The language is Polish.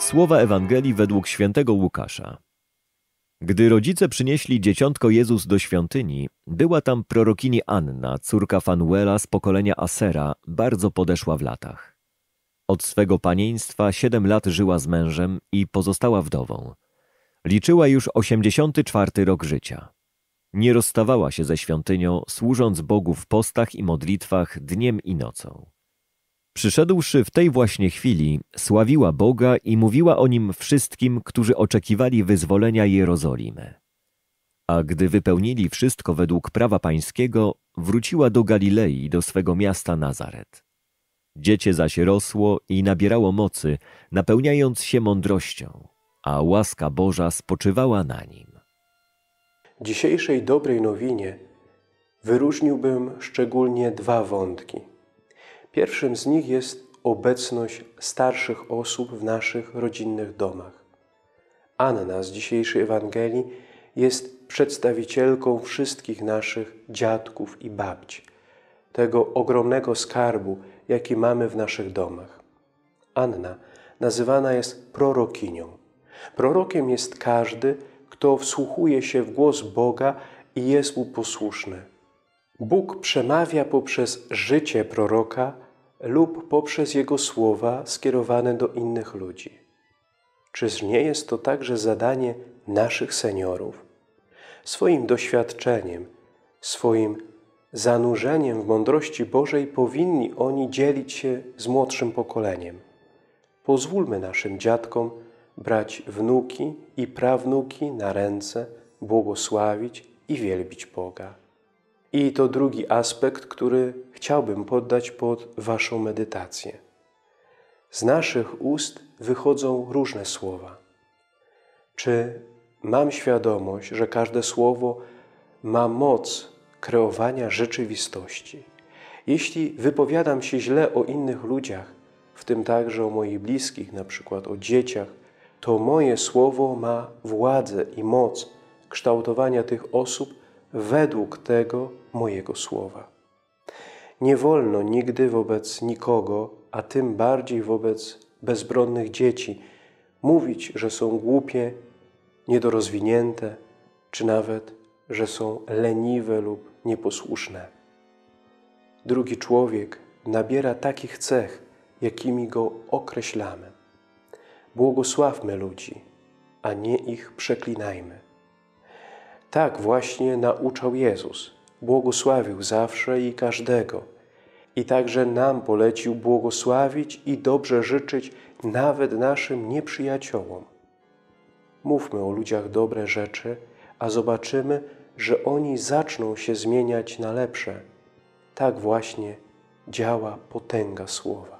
Słowa Ewangelii według świętego Łukasza. Gdy rodzice przynieśli dzieciątko Jezus do świątyni, była tam prorokini Anna, córka Fanuela z pokolenia Asera, bardzo podeszła w latach. Od swego panieństwa siedem lat żyła z mężem i pozostała wdową. Liczyła już osiemdziesiąty czwarty rok życia. Nie rozstawała się ze świątynią, służąc Bogu w postach i modlitwach dniem i nocą. Przyszedłszy w tej właśnie chwili, sławiła Boga i mówiła o nim wszystkim, którzy oczekiwali wyzwolenia Jerozolimy. A gdy wypełnili wszystko według prawa pańskiego, wróciła do Galilei, do swego miasta Nazaret. Dziecię zaś rosło i nabierało mocy, napełniając się mądrością, a łaska Boża spoczywała na nim. Dzisiejszej dobrej nowinie wyróżniłbym szczególnie dwa wątki. Pierwszym z nich jest obecność starszych osób w naszych rodzinnych domach. Anna z dzisiejszej Ewangelii jest przedstawicielką wszystkich naszych dziadków i babci, tego ogromnego skarbu, jaki mamy w naszych domach. Anna nazywana jest prorokinią. Prorokiem jest każdy, kto wsłuchuje się w głos Boga i jest mu posłuszny. Bóg przemawia poprzez życie proroka lub poprzez jego słowa skierowane do innych ludzi. Czyż nie jest to także zadanie naszych seniorów? Swoim doświadczeniem, swoim zanurzeniem w mądrości Bożej powinni oni dzielić się z młodszym pokoleniem. Pozwólmy naszym dziadkom brać wnuki i prawnuki na ręce, błogosławić i wielbić Boga. I to drugi aspekt, który chciałbym poddać pod Waszą medytację. Z naszych ust wychodzą różne słowa. Czy mam świadomość, że każde słowo ma moc kreowania rzeczywistości? Jeśli wypowiadam się źle o innych ludziach, w tym także o moich bliskich, na przykład o dzieciach, to moje słowo ma władzę i moc kształtowania tych osób według tego mojego słowa. Nie wolno nigdy wobec nikogo, a tym bardziej wobec bezbronnych dzieci, mówić, że są głupie, niedorozwinięte, czy nawet, że są leniwe lub nieposłuszne. Drugi człowiek nabiera takich cech, jakimi go określamy. Błogosławmy ludzi, a nie ich przeklinajmy. Tak właśnie nauczał Jezus. Błogosławił zawsze i każdego. I także nam polecił błogosławić i dobrze życzyć nawet naszym nieprzyjaciołom. Mówmy o ludziach dobre rzeczy, a zobaczymy, że oni zaczną się zmieniać na lepsze. Tak właśnie działa potęga słowa.